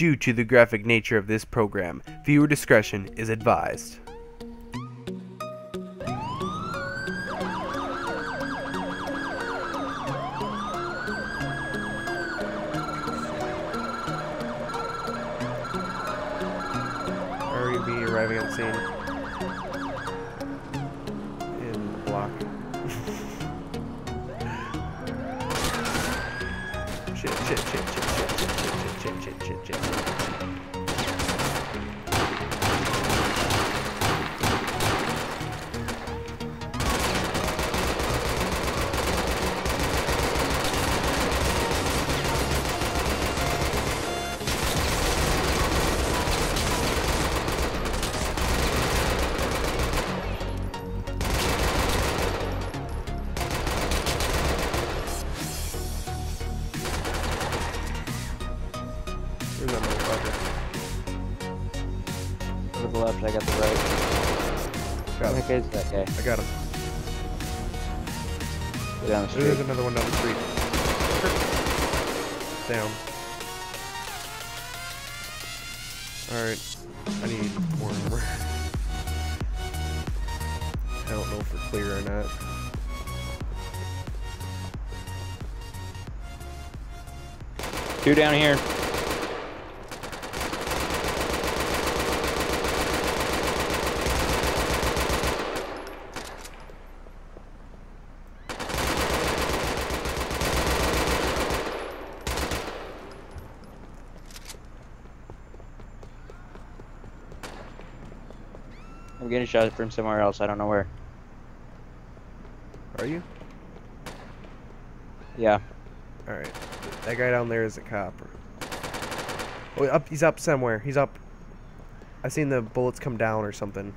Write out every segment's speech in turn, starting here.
Due to the graphic nature of this program, viewer discretion is advised. To the left, I got the right. Got Who the him. that guy? I got him. Go down the There's another one down the street. Down. Alright. I need more armor. I don't know if we're clear or not. Two down here. Getting shot from somewhere else. I don't know where. Are you? Yeah. Alright. That guy down there is a cop. Oh, up, he's up somewhere. He's up. I've seen the bullets come down or something.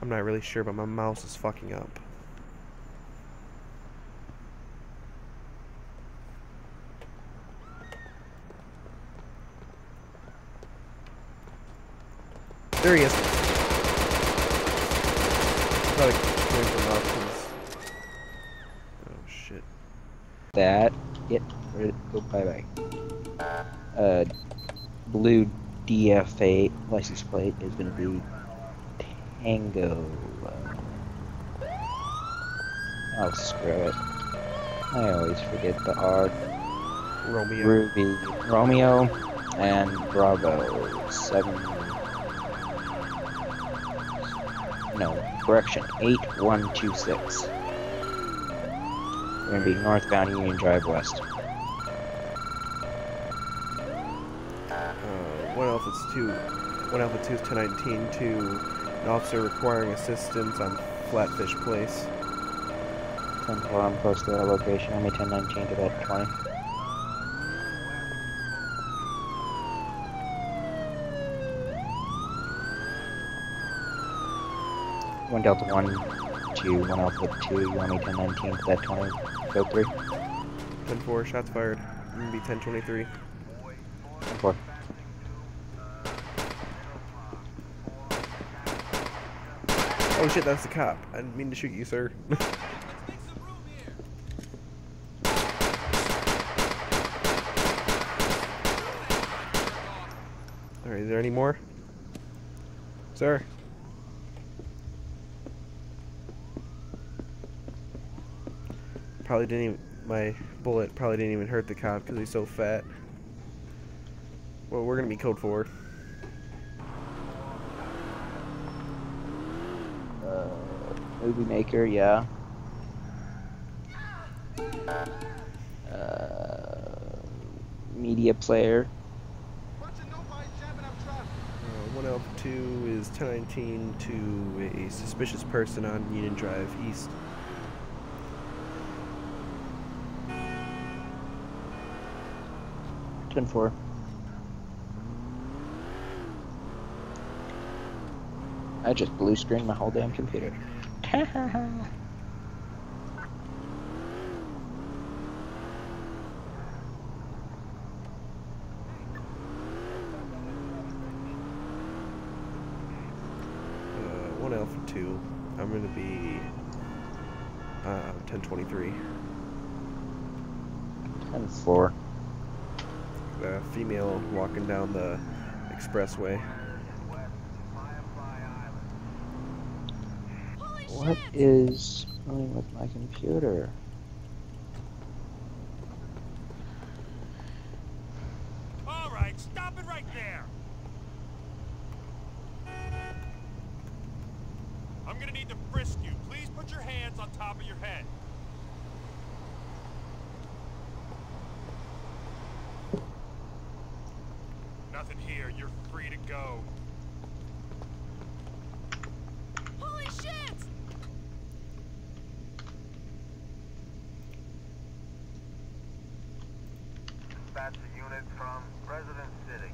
I'm not really sure, but my mouse is fucking up. There he is. Probably coming from up. 'cause- Oh shit. That. Get. Did go? Bye bye. Uh, blue DFA license plate is going to be Tango. Oh, screw it. I always forget the R. Romeo. Ruby, Romeo, and Bravo. Seven. No, correction. Eight one two six. We're gonna be northbound Union Drive West. Uh, one Alpha 2, one Alpha 2 is 1019 to an officer requiring assistance on Flatfish Place. 10 4, I'm close to that location. Only 1019 to that 20. One Delta 1 to 1 Alpha 2, you want me 1019 to that 20, go 3, 10 4, shots fired. I'm gonna be 1023. 10 4. Oh shit, that's the cop. I didn't mean to shoot you, sir. Alright, is there any more? Sir? Probably didn't even, my bullet probably didn't even hurt the cop because he's so fat. Well, we're gonna be code 4. Uh, movie maker, yeah. Uh, media player. Uh, 1L2 is 1019 to a suspicious person on Union Drive East. Ten four. I just blue screened my whole damn computer. Uh, 1L2, I'm going to be uh, 1023. Ten four. The female walking down the expressway. What is going with my computer? All right, stop it right there. I'm gonna need to frisk you. Please put your hands on top of your head. Nothing here. You're free to go. Holy shit! Dispatch a unit from President City.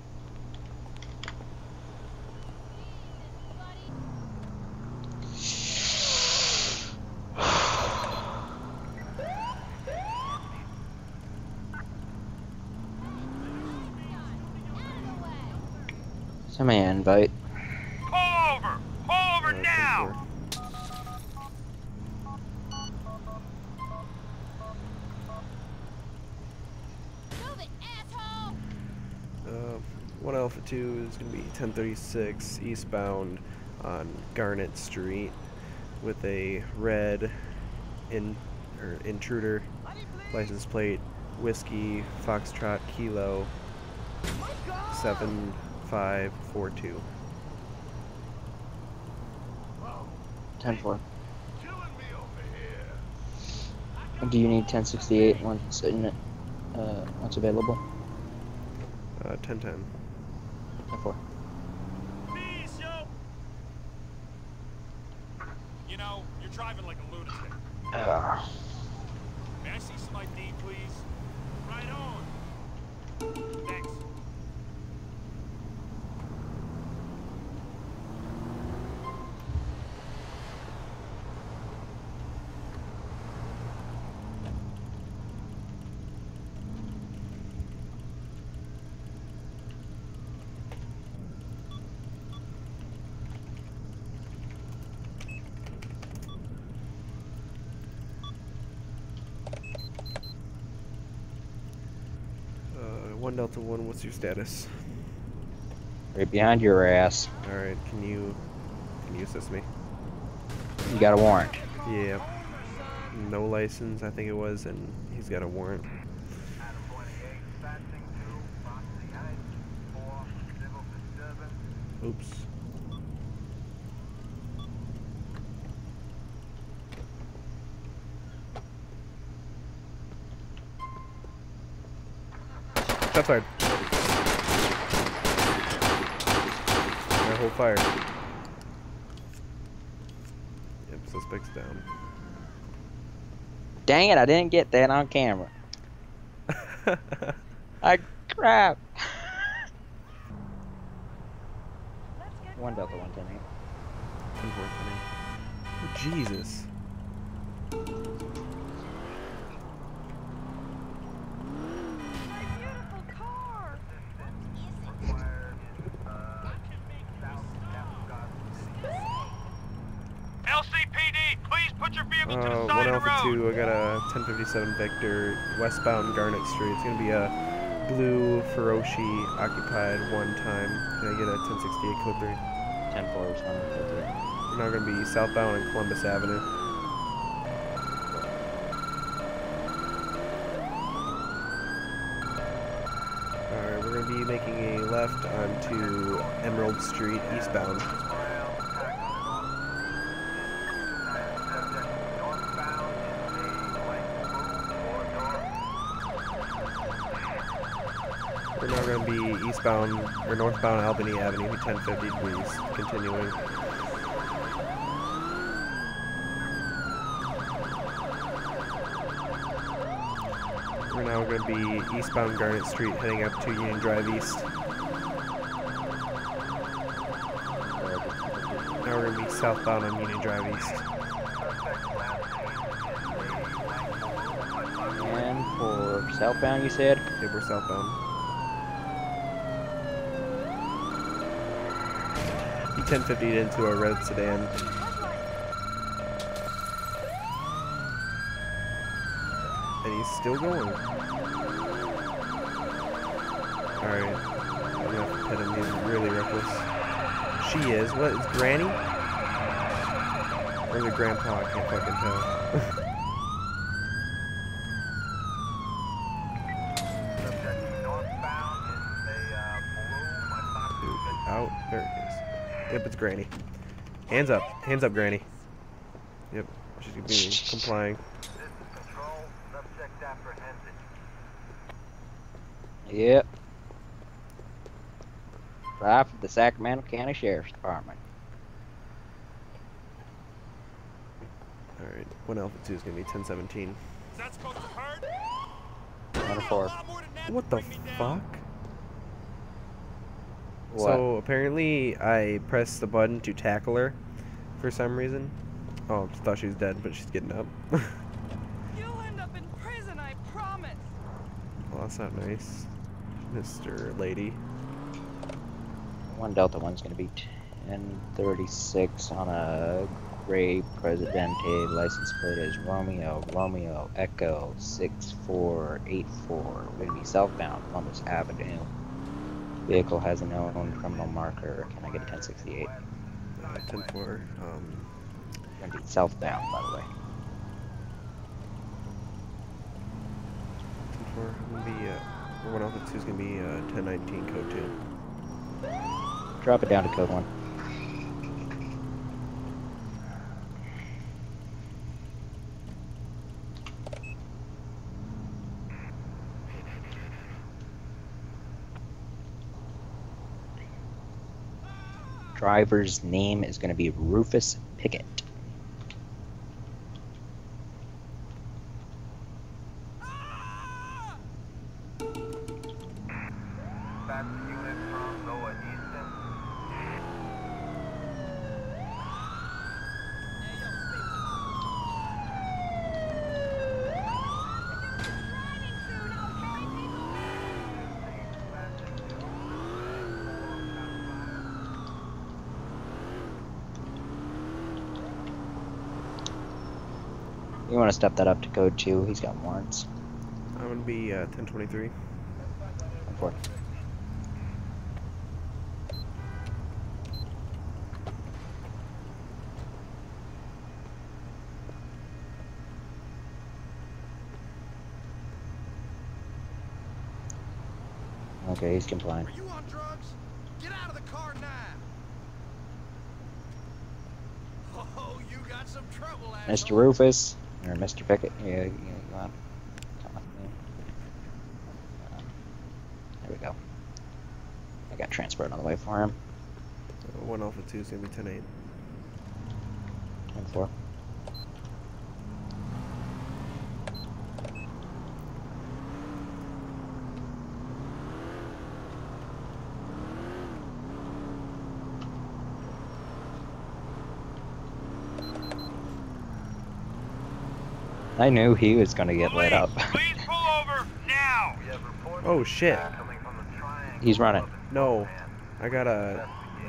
Send me an invite. Pull over! Pull over now! Move it, asshole! Uh, one Alpha Two is gonna be 1036 eastbound on Garnet Street with a red in or intruder license plate whiskey foxtrot kilo seven five four two. 10 4. Do you need 1068 once, in, uh, once available? Uh, 1010. 10 4. Please, yo! You know, you're driving like a lunatic. Uh, May I see some ID, please? Right on. Thanks. Uh, one Delta One. What's your status? right behind your ass. All right. Can you can you assist me? You got a warrant. Yeah. No license, I think it was, and he's got a warrant. Adam Shots fired. Alright, hold fire. Yep, suspect's down. Dang it, I didn't get that on camera. I crap. One Delta 110 Unfortunately. Jesus. Alpha the road. 2, I got a 1057 Victor, westbound Garnet Street. It's gonna be a blue Feroci occupied one time. Can I get a 1068 code 3? 10 4 responding to three. We're now gonna be southbound on Columbus Avenue. Alright, we're gonna be making a left onto Emerald Street eastbound. Brown, attack on and subject northbound in the white corridor. We're now eastbound or northbound Albany Avenue, 1050 degrees, continuing. We're now going to be eastbound Garnet Street, heading up to Union Drive East. Now we're going to be southbound on Union Drive East. And for southbound, you said? Okay, we're southbound. He 1050'd into a red sedan. And he's still going. Alright. I'm gonna have to pit him. He's really reckless. She is. What is Granny? Or is it Grandpa? I can't fucking tell. Subject northbound is a uh, blue Maserati Dude, out. There it is. Yep, it's Granny. Hands up. Hands up, Granny. Yep. She's gonna complying. This is control. Subject apprehended. Yep. Drive for the Sacramento County Sheriff's Department. Alright. One Alpha 2 is gonna be 1017. Is that supposed to hurt? Number four. lot more than that to What the bring down. fuck? What? So apparently I pressed the button to tackle her for some reason. Oh, I thought she was dead, but she's getting up. You'll end up in prison, I promise. Well, that's not nice. Mr. Lady. One Delta One's gonna be 1036 on a gray Presidente license plate is Romeo Romeo Echo 6484. We're gonna be southbound Columbus Avenue. Vehicle has a known criminal marker. Can I get a 1068? Uh, 10-4. Um, Gonna be southbound, by the way. 10-4. I'm gonna be, uh, one Alpha 2 is gonna be, uh, 1019 code 2. Drop it down to code one. Driver's name is going to be Rufus Pickett. You want to step that up to code two? He's got warrants. I'm gonna be, uh, 1023. Come forward. Okay, he's complying. Are you on drugs? Get out of the car now. Oh, you got some trouble, Mr. asshole. Rufus, or Mr. Pickett, yeah, you, you want? Come with me. Uh, There we go. I got transport on the way for him. One Alpha 2 is gonna be 10-8. Ten four. I knew he was gonna get lit up. Please pull over now. We have reports Oh, shit. attack coming from the Triangle He's running. No. I got a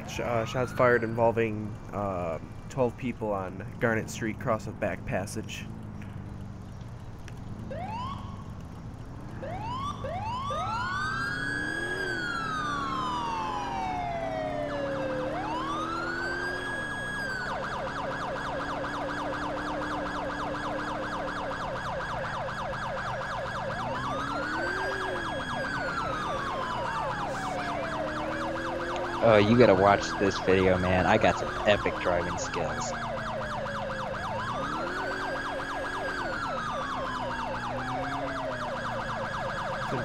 sh- uh, shots fired involving uh, 12 people on Garnet Street, cross of Back Passage. Oh, you gotta watch this video, man. I got some epic driving skills.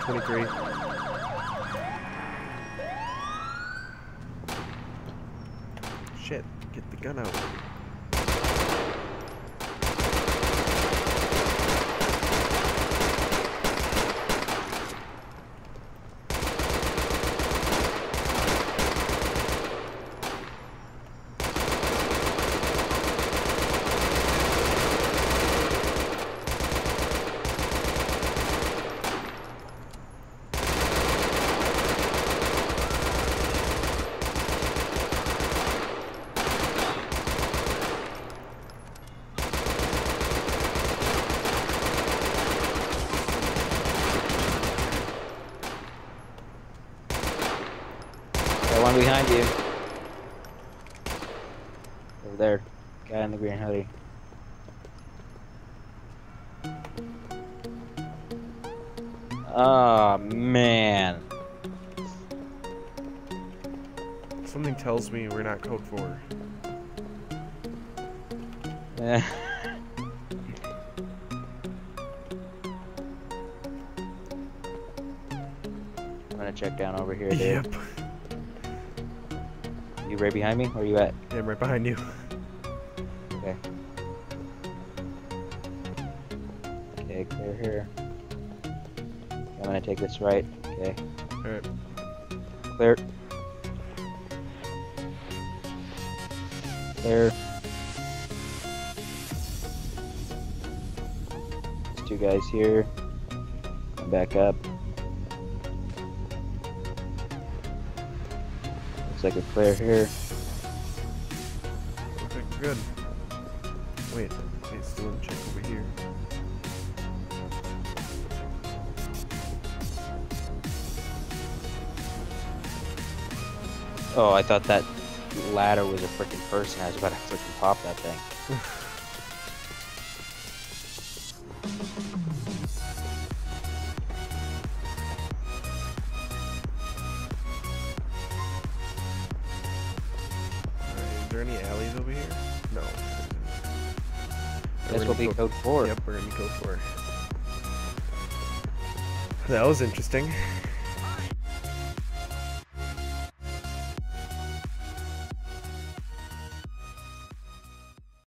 Twenty-three. Shit, get the gun out. Behind you. Over there. Guy in the green hoodie. Oh man. Something tells me we're not code four. Eh. I'm gonna check down over here, dude. Yep. Right behind me? Where are you at? Yeah, I'm right behind you. Okay. Okay, clear here. I'm gonna take this right. Okay, Alright. clear. Clear. There's two guys here. Come back up. Looks like we're clear here. Looks good. Wait, wait, still check over here. Oh, I thought that ladder was a freaking person. I was about to freaking pop that thing. This We're will in be code- code four. Yep, we're in code four. That was interesting.